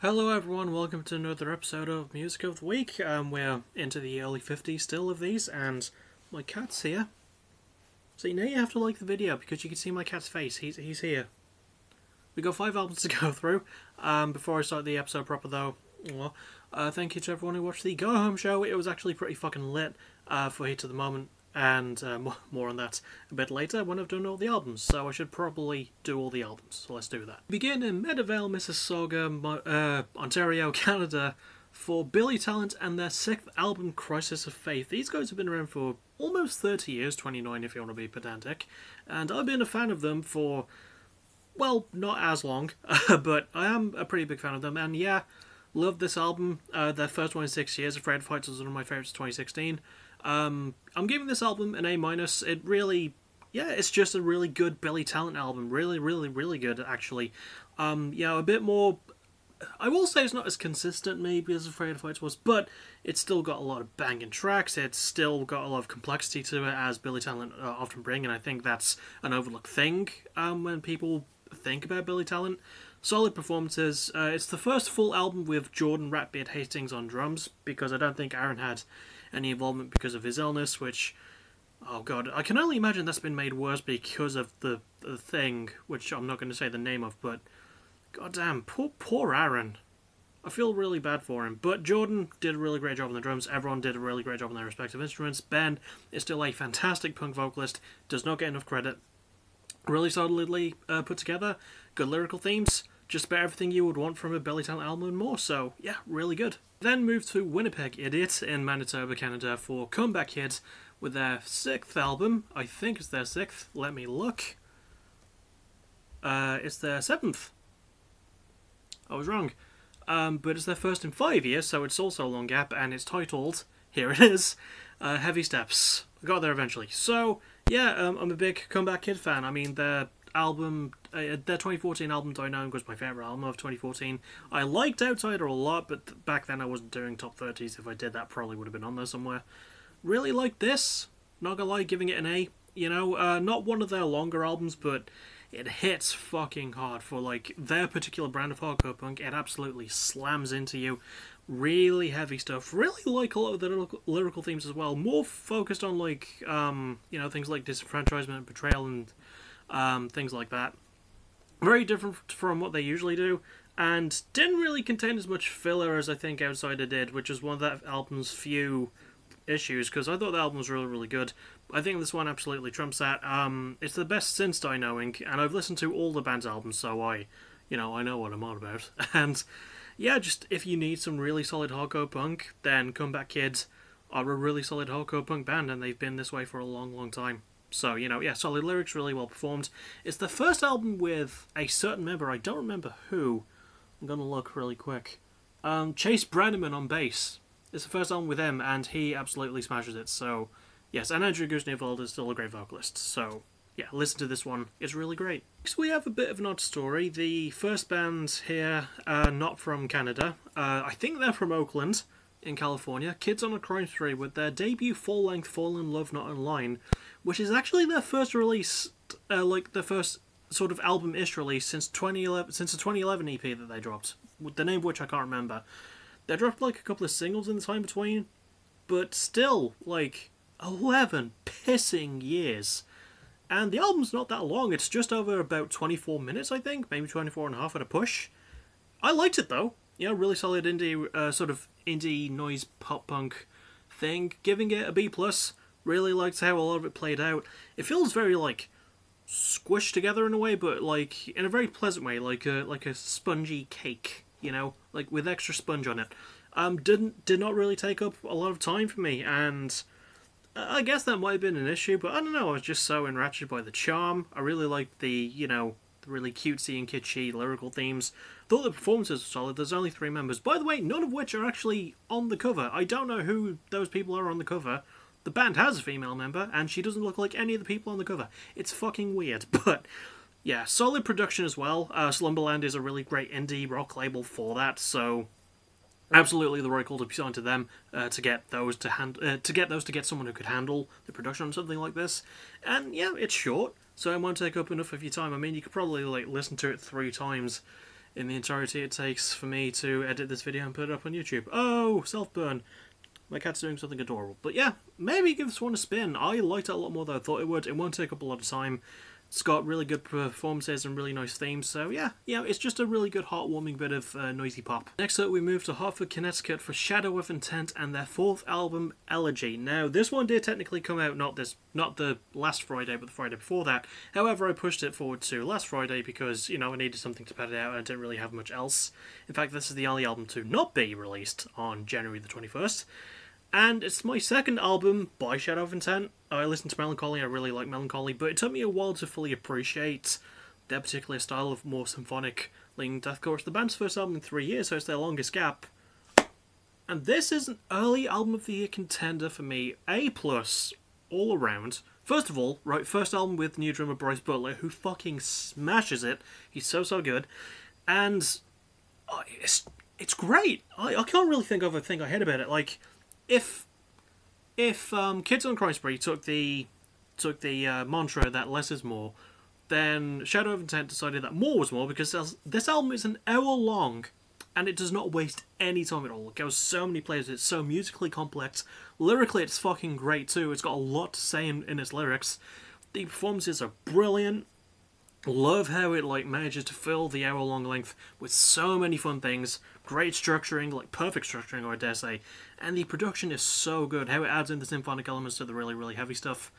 Hello everyone, welcome to another episode of Music of the Week. Um, we're into the early 50s still of these, and my cat's here. So you know you have to like the video because you can see my cat's face. He's, he's here. We got five albums to go through. Um, before I start the episode proper though, well, uh, thank you to everyone who watched the Go Home show. It was actually pretty fucking lit uh, for here to the Moment and uh, more, on that a bit later when I've done all the albums, so I should probably do all the albums, so let's do that. Begin in Meadowvale, Mississauga, uh, Ontario, Canada for Billy Talent and their sixth album, Crisis of Faith. These guys have been around for almost 30 years, 29 if you want to be pedantic, and I've been a fan of them for, well, not as long, but I am a pretty big fan of them, and yeah, love this album. Uh, their first one in six years, Afraid of Heights was one of my favourites 2016. Um, I'm giving this album an A minus. It really, yeah, it's just a really good Billy Talent album. Really, really, really good actually. Um, yeah, a bit more. I will say it's not as consistent maybe as Afraid of Heights was, but it's still got a lot of banging tracks. It's still got a lot of complexity to it, as Billy Talent uh, often bring, and I think that's an overlooked thing um, when people think about Billy Talent. Solid performances. Uh, it's the first full album with Jordan Ratbeard Hastings on drums because I don't think Aaron had any involvement because of his illness, which, oh god, I can only imagine that's been made worse because of the, the thing, which I'm not going to say the name of, but goddamn, poor, poor Aaron. I feel really bad for him. But Jordan did a really great job on the drums. Everyone did a really great job on their respective instruments. Ben is still a fantastic punk vocalist, does not get enough credit. Really solidly uh, put together, good lyrical themes, just about everything you would want from a Billy Talent album and more, so yeah, really good. Then move to Winnipeg Idiot in Manitoba, Canada for Comeback Kid with their sixth album. I think it's their sixth. Let me look. Uh, it's their seventh. I was wrong. Um, but it's their first in five years, so it's also a long gap, and it's titled, here it is, uh, Heavy Steps. I got there eventually. So, yeah, um, I'm a big Comeback Kid fan. I mean, their album, uh, their 2014 album Die Knowing was my favourite album of 2014. I liked Outsider a lot, but back then I wasn't doing top 30s. If I did that, probably would have been on there somewhere. Really liked this. Not gonna lie, giving it an A. You know, uh, not one of their longer albums, but it hits fucking hard for like their particular brand of hardcore punk. It absolutely slams into you. Really heavy stuff. Really like a lot of the lyrical, lyrical themes as well. More focused on like um, you know things like disenfranchisement and betrayal and um, things like that. Very different from what they usually do, and didn't really contain as much filler as I think Outsider did, which is one of that album's few issues, because I thought the album was really, really good. I think this one absolutely trumps that. Um, it's the best since Die Knowing, and I've listened to all the band's albums, so I, you know, I know what I'm on about. And yeah, just if you need some really solid hardcore punk, then Comeback Kids are a really solid hardcore punk band, and they've been this way for a long, long time. So, you know, yeah, solid lyrics, really well performed. It's the first album with a certain member, I don't remember who. I'm going to look really quick. Um, Chase Brenneman on bass. It's the first album with him, and he absolutely smashes it. So, yes, and Andrew Guznivold is still a great vocalist. So, yeah, listen to this one. It's really great. So we have a bit of an odd story. The first band here, not from Canada. Uh, I think they're from Oakland in California. Kids on a Crime Spree with their debut full-length Fall in Love Not Online which is actually their first release, uh, like their first sort of album-ish release since 2011, since the 2011 EP that they dropped, the name of which I can't remember. They dropped like a couple of singles in the time between, but still, like, 11 pissing years. And the album's not that long, it's just over about 24 minutes, I think, maybe 24 and a half at a push. I liked it though, know, really solid indie, uh, sort of indie noise pop punk thing, giving it a B+. plus. Really liked how a lot of it played out. It feels very like squished together in a way, but like in a very pleasant way, like a like a spongy cake, you know, like with extra sponge on it. Um, didn't did not really take up a lot of time for me, and I guess that might have been an issue, but I don't know. I was just so enraptured by the charm. I really liked the you know the really cutesy and kitschy lyrical themes. Thought the performances were solid. There's only three members, by the way, none of which are actually on the cover. I don't know who those people are on the cover. The band has a female member, and she doesn't look like any of the people on the cover. It's fucking weird, but yeah, solid production as well. Uh, Slumberland is a really great indie rock label for that, so absolutely the right call to be signed to them uh, to get those to hand uh, to get those to get someone who could handle the production on something like this. And yeah, it's short, so it won't take up enough of your time. I mean, you could probably like listen to it three times in the entirety it takes for me to edit this video and put it up on YouTube. Oh, self-burn. My cat's doing something adorable. But yeah, maybe give this one a spin. I liked it a lot more than I thought it would. It won't take up a lot of time. It's got really good performances and really nice themes, so yeah, yeah, it's just a really good heartwarming bit of uh, noisy pop. Next up, we move to Hartford, Connecticut for Shadow of Intent and their fourth album, Elegy. Now, this one did technically come out not this, not the last Friday, but the Friday before that. However, I pushed it forward to last Friday because you know I needed something to pad it out, and I didn't really have much else. In fact, this is the only album to not be released on January the 21st. And it's my second album by Shadow of Intent. I listened to Melancholy, I really like Melancholy, but it took me a while to fully appreciate their particular style of more symphonic leaning deathcore. It's the band's first album in three years, so it's their longest gap. And this is an early album of the year contender for me. A plus all around. First of all, right, first album with new drummer Bryce Butler, who fucking smashes it. He's so so good, and oh, it's it's great. I, I can't really think of a thing I hate about it. Like if if um, Kids on Crime took the took the uh, mantra that less is more, then Shadow of Intent decided that more was more because this album is an hour long and it does not waste any time at all. It goes so many places, it's so musically complex. Lyrically, it's fucking great too. It's got a lot to say in, in its lyrics. The performances are brilliant. Love how it like manages to fill the hour long length with so many fun things. Great structuring, like perfect structuring, or I dare say. And the production is so good. How it adds in the symphonic elements to the really, really heavy stuff.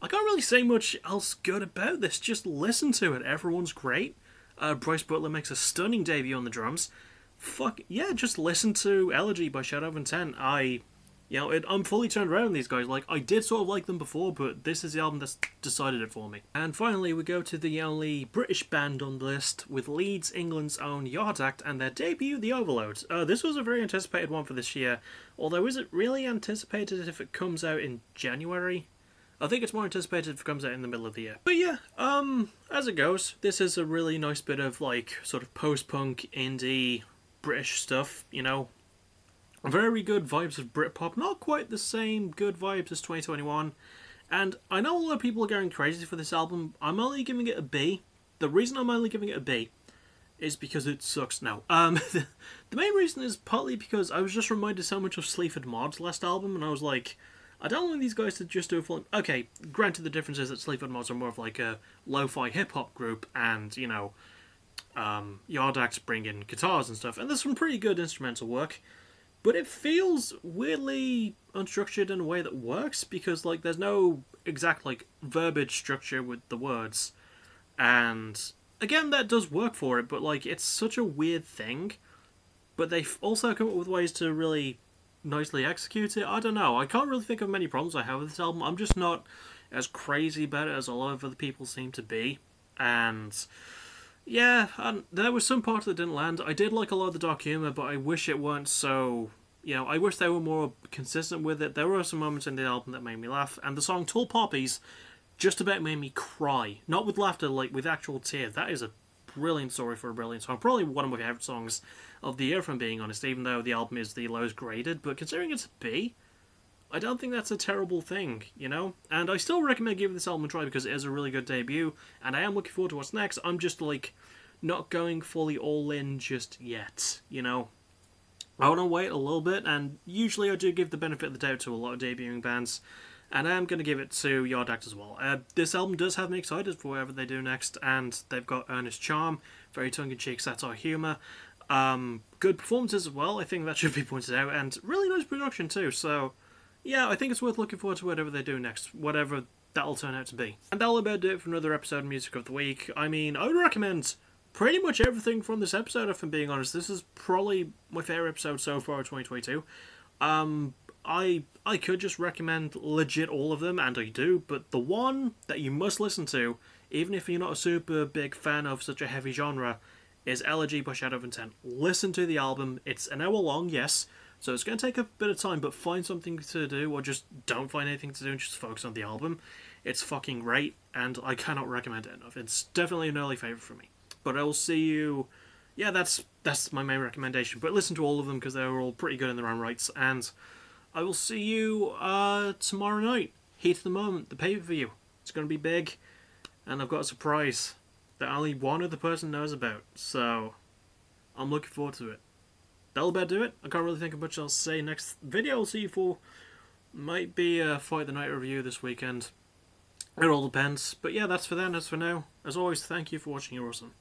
I can't really say much else good about this. Just listen to it. Everyone's great. Uh, Bryce Butler makes a stunning debut on the drums. Fuck yeah, just listen to Elegy by Shadow of Intent. I you know, it, I'm fully turned around on these guys. Like, I did sort of like them before, but this is the album that's decided it for me. And finally, we go to the only British band on the list, with Leeds, England's own Yard Act, and their debut, The Overload. Uh, this was a very anticipated one for this year, although is it really anticipated if it comes out in January? I think it's more anticipated if it comes out in the middle of the year. But yeah, um, as it goes, this is a really nice bit of, like, sort of post-punk, indie, British stuff, you know, very good vibes of Britpop, not quite the same good vibes as 2021. And I know a lot of people are going crazy for this album. I'm only giving it a B. The reason I'm only giving it a B is because it sucks now. Um, the, main reason is partly because I was just reminded so much of Sleaford Mod's last album, and I was like, I don't want these guys to just do a full. Okay, granted, the difference is that Sleaford Mods are more of like a lo-fi hip hop group, and you know, um, Yard Acts bring in guitars and stuff, and there's some pretty good instrumental work but it feels weirdly unstructured in a way that works because like there's no exact like verbiage structure with the words. And again that does work for it but like it's such a weird thing. But they've also come up with ways to really nicely execute it. I don't know. I can't really think of many problems i have with this album. I'm just not as crazy about it as a lot of other people seem to be. And yeah, and there was some parts that didn't land. I did like a lot of the dark humor, but I wish it weren't so. You know, I wish they were more consistent with it. There were some moments in the album that made me laugh, and the song "Tall Poppies" just about made me cry. Not with laughter, like with actual tears. That is a brilliant story for a brilliant song. Probably one of my favorite songs of the year, I'm being honest. Even though the album is the lowest graded, but considering it's a B, I don't think that's a terrible thing, you know? And I still recommend giving this album a try because it is a really good debut, and I am looking forward to what's next. I'm just, like, not going fully all in just yet, you know? I want to wait a little bit, and usually I do give the benefit of the doubt to a lot of debuting bands, and I am going to give it to Yard Act as well. Uh, this album does have me excited for whatever they do next, and they've got earnest charm, very tongue-in-cheek satire humour, um, good performances as well, I think that should be pointed out, and really nice production too, so yeah, I think it's worth looking forward to whatever they do next, whatever that'll turn out to be. And that'll about do it for another episode of Music of the Week. I mean, I would recommend pretty much everything from this episode, if I'm being honest. This is probably my favourite episode so far of 2022. Um, I I could just recommend legit all of them, and I do, but the one that you must listen to, even if you're not a super big fan of such a heavy genre, is Elegy by Shadow of Intent. Listen to the album. It's an hour long, yes, so it's going to take a bit of time, but find something to do, or just don't find anything to do and just focus on the album. It's fucking great, and I cannot recommend it enough. It's definitely an early favourite for me. But I will see you... Yeah, that's that's my main recommendation. But listen to all of them, because they're all pretty good in their own rights. And I will see you uh, tomorrow night. Heat of the Moment, the pay-per-view. It's going to be big, and I've got a surprise that only one other person knows about. So, I'm looking forward to it. That'll about do it. I can't really think of much else to say. Next video I'll see you for might be a Fight the Night review this weekend. It all depends. But yeah, that's for then. As for now, as always, thank you for watching. You're awesome.